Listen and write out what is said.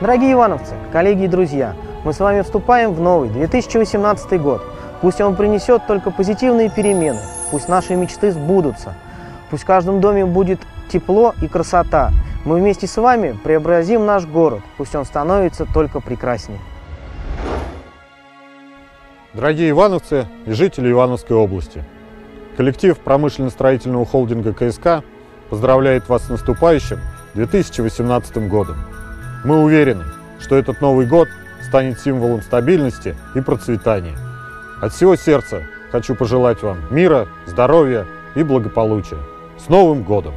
Дорогие ивановцы, коллеги и друзья, мы с вами вступаем в новый 2018 год. Пусть он принесет только позитивные перемены, пусть наши мечты сбудутся, пусть в каждом доме будет тепло и красота. Мы вместе с вами преобразим наш город, пусть он становится только прекраснее. Дорогие ивановцы и жители Ивановской области, коллектив промышленно-строительного холдинга КСК поздравляет вас с наступающим 2018 годом. Мы уверены, что этот Новый год станет символом стабильности и процветания. От всего сердца хочу пожелать вам мира, здоровья и благополучия. С Новым годом!